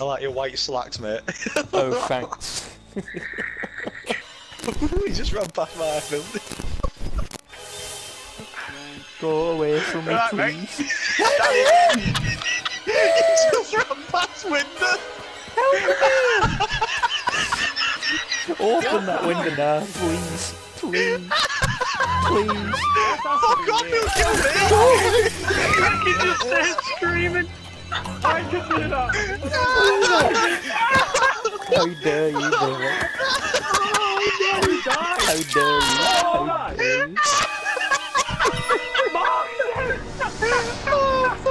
I like your white slacks, mate. Oh, thanks. he just ran past my building. Go away from me, Right, please. he just ran past window. Open that window now, please. Please. Please. Oh god, he'll kill me! He just started screaming. I can do that. How dare you, bro? How dare you? How dare you? Oh,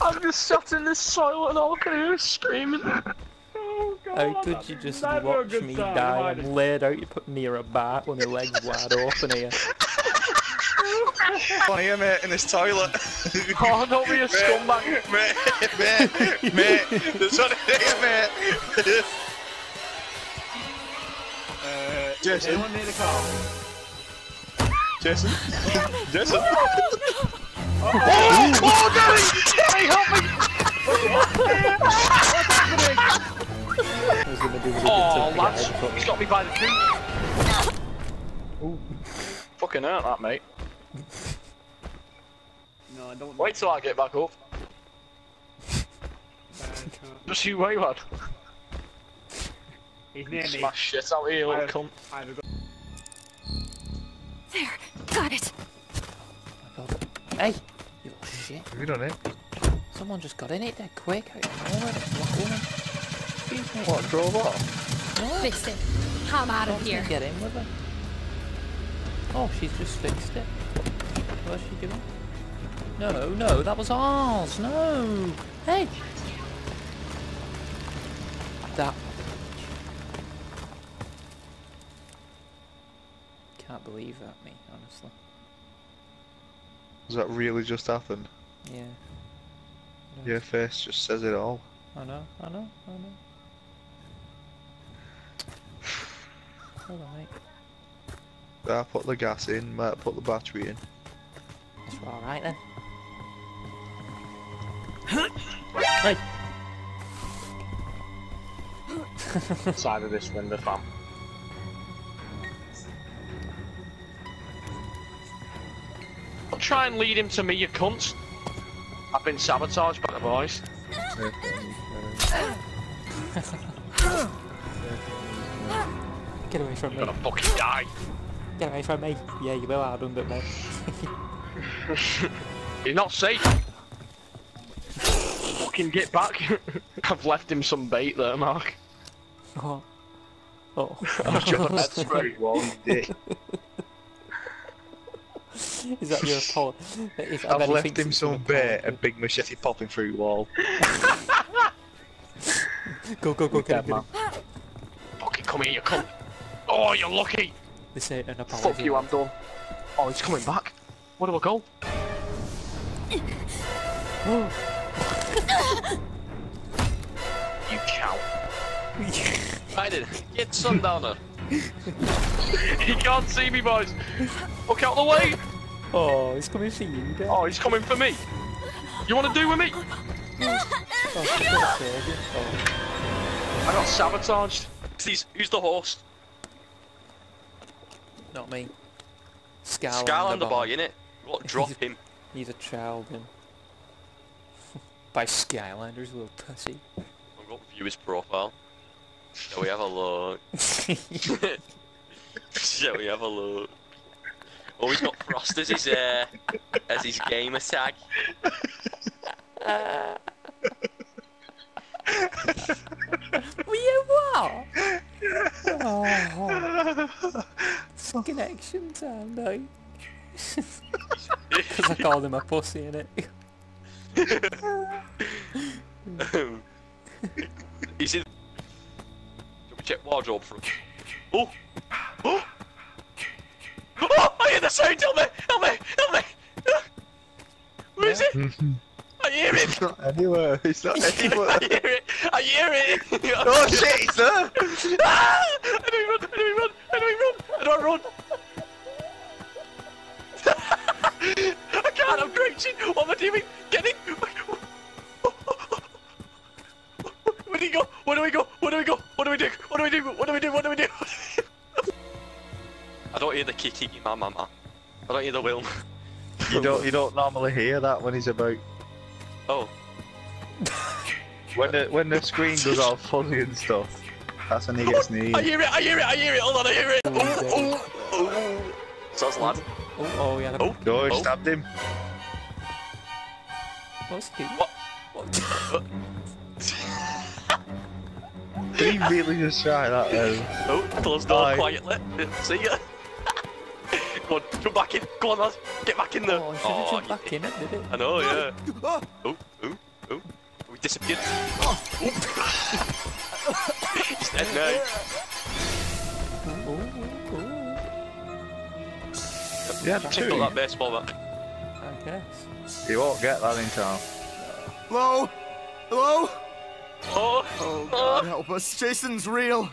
I'm just sat in this soil and I can hear is screaming. Oh, God. How could you just watch me time, die? I'm laid out, you put near a bat with my legs wide open here. Come here, mate, in this toilet. Oh, don't be a scumbag. mate, mate, mate, there's one here, mate. uh, Jason, Anyone need a car? Jason, Jason. Oh, oh, Gary! Gary, help me! I was gonna do the Oh, lads, he's got me by the feet. Fucking hurt that, mate. No, I don't. Wait till I get back up. Just you wait, lad. He's near me. Smash shit out here, little I've- cunt. I've got- There, got it. Oh my God. Hey! You little shit. Have you done it? Someone just got in it dead quick out of nowhere. This black woman. Excuse me. What, drove off? No, Fixed it. I'm out of here. get in with her. Oh, she's just fixed it. What's she doing? No, no, that was ours. No. Hey. That. Can't believe that, me, honestly. Does that really just happen? Yeah. Your face just says it all. I know, I know, I know. Hold on, mate. I put the gas in, Matt put the battery in. That's alright then. hey! Side of this window, fam. I'll try and lead him to me, you cunt. I've been sabotaged by the boys. Get away from me. You're gonna fucking die. Get away from me. Yeah, you will, Adam, but mate. You're not safe. fucking get back. I've left him some bait there, Mark. oh. Oh. oh That's very well. Dick. Is that your apology? If I've left him some bait, a big machete popping through wall. Go, go, go, get Dead him, man. Fucking come here, you cunt. Oh, you're lucky. This ain't an apology. Fuck you, I'm done. Oh, he's coming back. Where do I go? you cow. Biden, get sundowner. he can't see me, boys. Look out the way. oh, he's coming for you, Dad. Oh, he's coming for me. You want to do with me? Oh, for God's sake. Oh, I got sabotaged. Please, who's the host? Not me. Skylander, Skylander boy, innit? What? Drop him. He's a child, him. By Skylander's little pussy. I've got view his profile. Shall we have a look? Shall we have a look? Oh, he's got Frost as his, uh, as his gamer tag. Were you what? oh, it's connection time, no? Because I called him a pussy, in innit? he's in. Can we check wardrobe for him? Oh! Oh! Oh! I hear the sound! Help me! Help me! Help me! Where is it? I hear it! It's not anywhere. It's not anywhere. I hear it! I hear it! oh shit, it's there! Ah! I don't run! I don't run! I don't run! don't run! I can't, I'm crouching! What am I doing? Get in! Where do we go? Where do we go? Where do we go? What do we do? What do we do? What do we do? What do we do? I don't hear the kicking, ma ma ma. I don't hear the will. You don't you don't normally hear that when he's about Oh. when the when the screen goes all funny and stuff. That's when he gets near I hear it! I hear it! I hear it! Hold on, I hear it! Oh, oh, oh. Sounds lad. Oh, oh, yeah. Oh, No, he oh. stabbed him. What's he? What? What? He really just try that then? Oh, close door Bye. quietly. See ya. Go on, jump back in. Go on, lad. Get back in there. Oh, I should have oh, jumped you- back in it, did it? I know, yeah. Oh, oh, oh. We disappeared. Oh. He's dead now. Oh, oh, oh. Yeah, Check out that baseball bat. I guess. He won't get that in time. Hello? Hello? Oh, Oh, God, help us. Jason's real.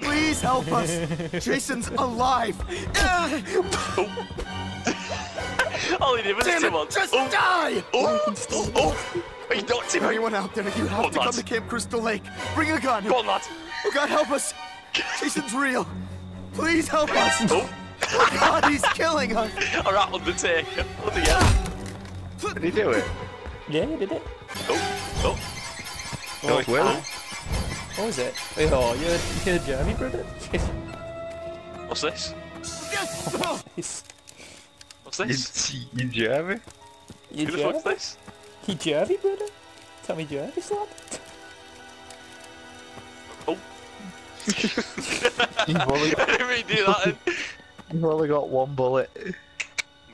Please help us. Jason's alive. All he did was Damn him on. it, just oh, die! oh, oh, oh. He knocked him out. Anyone out there, you have Go on, to come to Camp Crystal Lake. Bring a gun. Go on. Oh, God, help us. Jason's real. Please help us. Oh, oh God, he's killing us. alright, Undertaker. What the hell? Did he do it? Yeah, you did it. Oh, oh. No, it's Will. What was it? Oh, you're, you're Jeremy, brother? What's this? He's, What's You, this? you Jeremy? you Who the fuck's this? You Jeremy, brother? Tell me Jeremy, lad? Oh. You've only, I didn't really do that. then. you've only got one bullet. I'm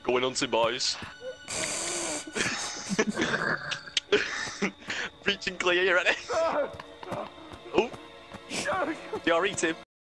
going hunting, boys. Reaching clear, you ready? oh. You're eating.